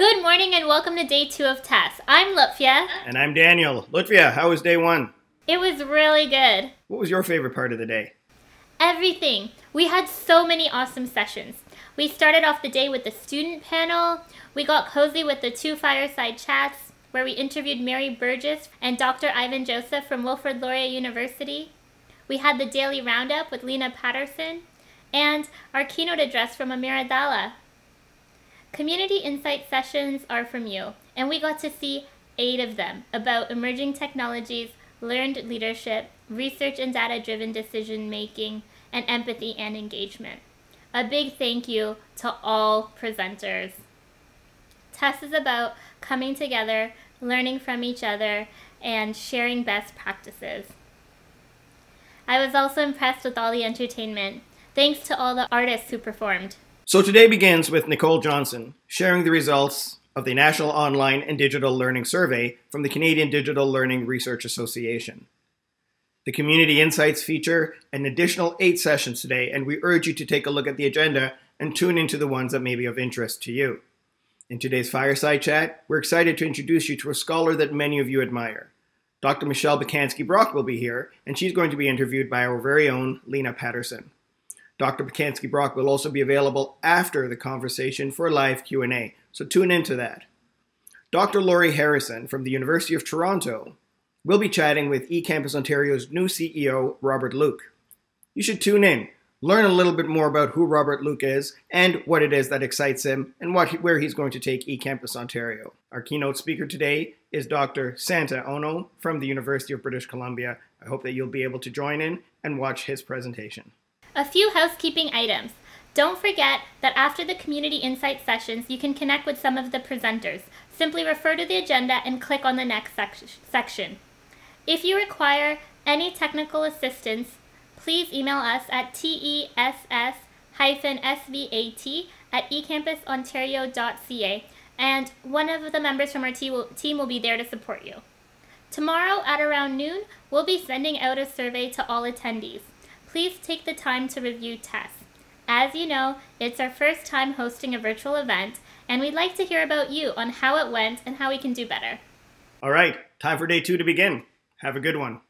Good morning and welcome to day two of TESS. I'm Lutfia. And I'm Daniel. Lutfia, how was day one? It was really good. What was your favorite part of the day? Everything. We had so many awesome sessions. We started off the day with the student panel. We got cozy with the two fireside chats where we interviewed Mary Burgess and Dr. Ivan Joseph from Wilfrid Laurier University. We had the daily roundup with Lena Patterson and our keynote address from Amira Dalla. Community insight sessions are from you, and we got to see eight of them about emerging technologies, learned leadership, research and data driven decision making, and empathy and engagement. A big thank you to all presenters. TESS is about coming together, learning from each other, and sharing best practices. I was also impressed with all the entertainment. Thanks to all the artists who performed. So today begins with Nicole Johnson sharing the results of the National Online and Digital Learning Survey from the Canadian Digital Learning Research Association. The Community Insights feature an additional eight sessions today, and we urge you to take a look at the agenda and tune into the ones that may be of interest to you. In today's fireside chat, we're excited to introduce you to a scholar that many of you admire. Dr. Michelle Pacansky Brock will be here, and she's going to be interviewed by our very own Lena Patterson. Dr. Pacansky Brock will also be available after the conversation for a live Q&A, so tune into that. Dr. Laurie Harrison from the University of Toronto will be chatting with eCampus Ontario's new CEO, Robert Luke. You should tune in, learn a little bit more about who Robert Luke is and what it is that excites him and what where he's going to take eCampus Ontario. Our keynote speaker today is Dr. Santa Ono from the University of British Columbia. I hope that you'll be able to join in and watch his presentation. A few housekeeping items. Don't forget that after the Community Insight sessions, you can connect with some of the presenters. Simply refer to the agenda and click on the next sec section. If you require any technical assistance, please email us at tess-svat at ecampusontario.ca and one of the members from our team will be there to support you. Tomorrow at around noon, we'll be sending out a survey to all attendees please take the time to review TESS. As you know, it's our first time hosting a virtual event, and we'd like to hear about you on how it went and how we can do better. All right, time for day two to begin. Have a good one.